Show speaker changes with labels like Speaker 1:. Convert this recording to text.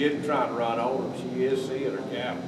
Speaker 1: She isn't trying to run over him, she is seeing her cap.